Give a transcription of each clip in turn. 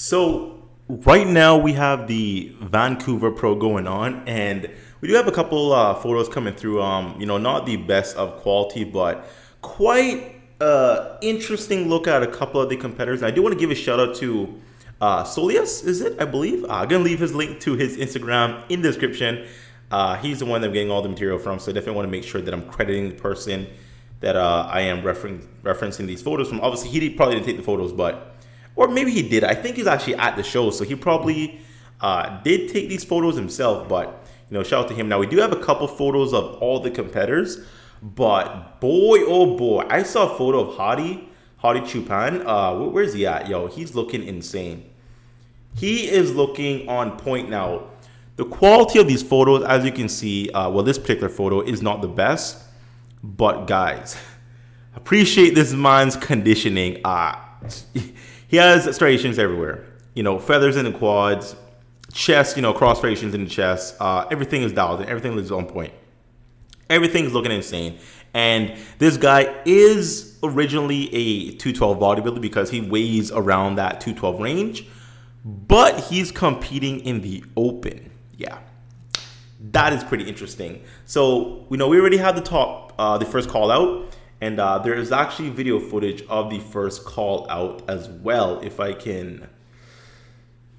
So right now we have the Vancouver Pro going on, and we do have a couple uh, photos coming through. Um, you know, not the best of quality, but quite uh, interesting look at a couple of the competitors. And I do want to give a shout out to uh, Solius, is it? I believe. Uh, I'm gonna leave his link to his Instagram in the description. Uh, he's the one that I'm getting all the material from, so I definitely want to make sure that I'm crediting the person that uh, I am referring, referencing these photos from. Obviously, he probably didn't take the photos, but or maybe he did. I think he's actually at the show, so he probably uh, did take these photos himself. But you know, shout out to him. Now we do have a couple photos of all the competitors, but boy, oh boy, I saw a photo of Hadi, Hadi Choopan. Uh, where's he at? Yo, he's looking insane. He is looking on point now. The quality of these photos, as you can see, uh, well, this particular photo is not the best, but guys, appreciate this man's conditioning. Uh, he has striations everywhere. You know, feathers in the quads, chest, you know, cross striations in the chest. Uh, everything is dialed and everything is on point. Everything's looking insane. And this guy is originally a 212 bodybuilder because he weighs around that 212 range, but he's competing in the open. Yeah. That is pretty interesting. So, you know, we already have the top, uh, the first call out. And uh, there is actually video footage of the first call out as well. If I can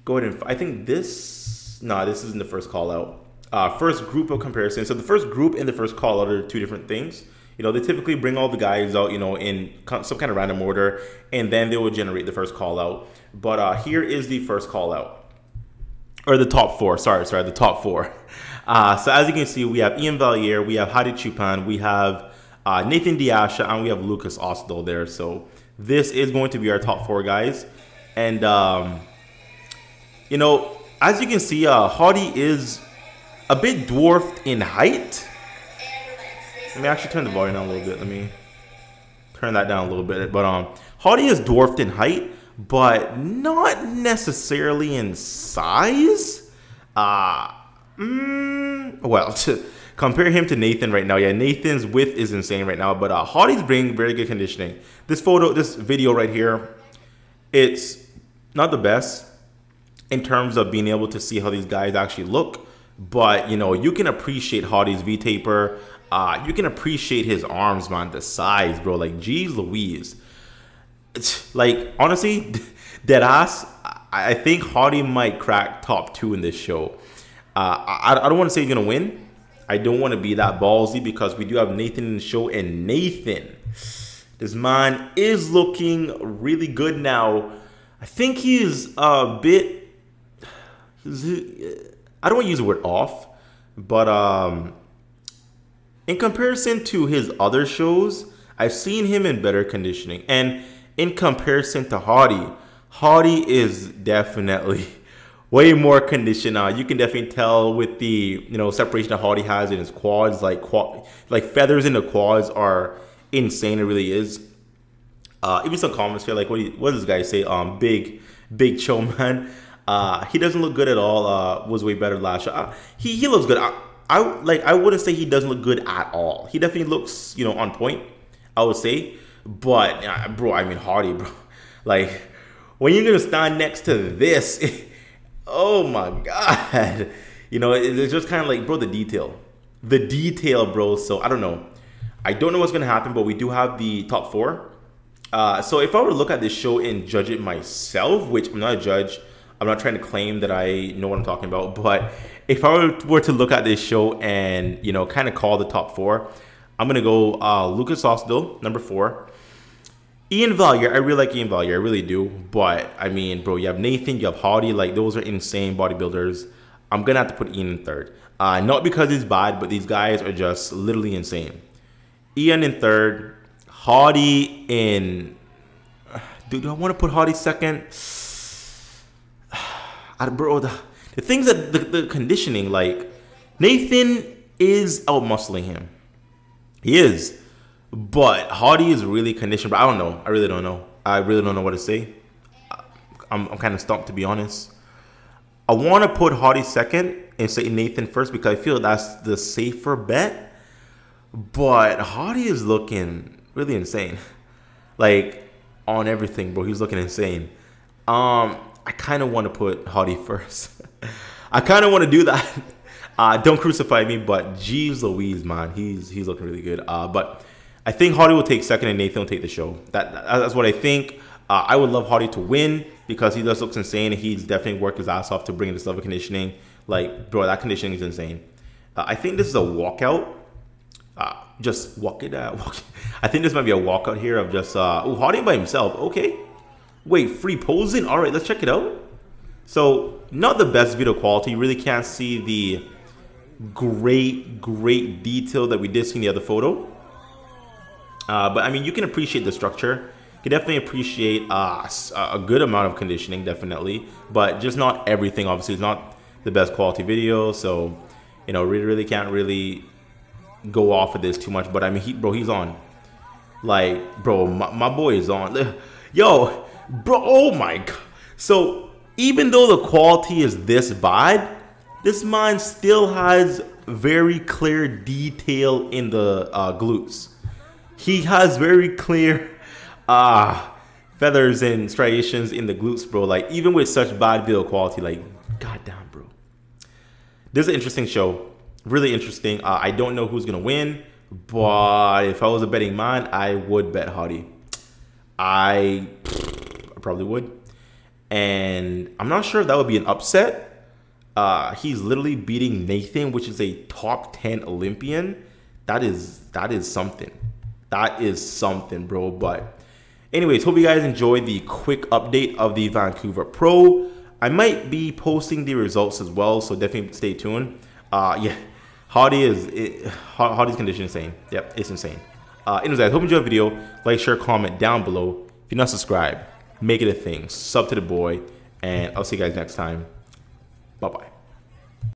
go ahead and, I think this, no, nah, this isn't the first call out. Uh, first group of comparison. So the first group and the first call out are two different things. You know, they typically bring all the guys out, you know, in some kind of random order, and then they will generate the first call out. But uh, here is the first call out, or the top four. Sorry, sorry, the top four. Uh, so as you can see, we have Iain Valliere, we have Hadi Choopan, we have uh, Nathan DeAsha, and we have Lucas Osladil there. So this is going to be our top four guys. And, um, you know, as you can see, uh, Hadi is a bit dwarfed in height. Let me actually turn the volume down a little bit. Let me turn that down a little bit. But um, Hardy is dwarfed in height, but not necessarily in size. Uh, mm, well, compare him to Nathan right now. Yeah, Nathan's width is insane right now, but uh, Hadi's bringing very good conditioning. This photo, this video right here, it's not the best in terms of being able to see how these guys actually look, but you know, you can appreciate Hadi's V-taper. Uh, you can appreciate his arms, man, the size, bro. Like, geez Louise. It's, like, honestly, dead ass, I think Hadi might crack top two in this show. Uh, I, I don't want to say he's going to win, I don't want to be that ballsy because we do have Nathan in the show, and Nathan, this man is looking really good now. I think he's a bit. I don't want to use the word off, but um, in comparison to his other shows, I've seen him in better conditioning, and in comparison to Hadi, Hadi is definitely way more conditioned. Uh, you can definitely tell with the you know separation that Hadi has in his quads, like quad, like feathers in the quads are insane. It really is. Uh, even some comments here, like what, you, what does this guy say? Um, big, big chill man. Uh, he doesn't look good at all. Uh, was way better last year. Uh, he he looks good. I, I like I wouldn't say he doesn't look good at all. He definitely looks you know on point. I would say, but uh, bro, I mean Hadi, bro. Like when you're gonna stand next to this. oh my god. You know it's just kind of like bro the detail. The detail bro. So i don't know. I don't know what's gonna happen but we do have the top four. Uh, so if i were to look at this show and judge it myself which i'm not a judge i'm not trying to claim that i know what i'm talking about but if i were to look at this show and you know kind of call the top four i'm gonna go uh, lucas Osladil, number four Iain Valliere, I really like Iain Valliere, I really do. But I mean, bro, you have Nathan, you have Hardy, like those are insane bodybuilders. I'm gonna have to put Ian in third. Uh, not because he's bad, but these guys are just literally insane. Ian in third, Hardy in. Dude, do I want to put Hardy second? I, bro, the, the things that the, the conditioning, like Nathan is out muscling him. He is. But Hadi is really conditioned. But I don't know. I really don't know. I really don't know what to say. I'm, I'm kind of stumped to be honest. I want to put Hadi second and say Nathan first because I feel that's the safer bet. But Hadi is looking really insane. Like on everything, bro. He's looking insane. Um, I kind of want to put Hadi first. I kind of want to do that. Uh, don't crucify me, but geez Louise, man, he's he's looking really good. Uh, but I think Hardy will take second and Nathan will take the show. That, that's what I think. Uh, I would love Hardy to win because he does looks insane. He's definitely worked his ass off to bring this level of conditioning. Like, bro, that conditioning is insane. Uh, I think this is a walkout. Uh, just walk it out. Walk. it. I think this might be a walkout here of just uh, Hadi by himself. Okay, wait, free posing. All right, let's check it out. So not the best video quality. You really can't see the great, great detail that we did see in the other photo. Uh, but I mean, you can appreciate the structure. You can definitely appreciate uh, a good amount of conditioning, definitely. But just not everything, obviously. It's not the best quality video. So, you know, really, really can't really go off of this too much. But I mean, he, bro, he's on. Like, bro, my, my boy is on. Yo, bro, oh my God. So, even though the quality is this bad, this mine still has very clear detail in the uh, glutes. He has very clear uh, feathers and striations in the glutes, bro. Like, even with such bad video quality, like, goddamn, bro. This is an interesting show. Really interesting. Uh, I don't know who's going to win, but if I was a betting man, I would bet Hadi. I, I probably would. And I'm not sure if that would be an upset uh, he's literally beating Nathan, which is a top 10 Olympian. That is that is something. That is something, bro. But anyways, hope you guys enjoyed the quick update of the Vancouver Pro. I might be posting the results as well, so definitely stay tuned. Uh, yeah, Hadi is it, Hadi's condition insane. Yep, it's insane. Uh, anyways, guys, hope you enjoyed the video. Like, share, comment down below. If you're not subscribed, make it a thing. Sub to the boy, and I'll see you guys next time. Bye bye.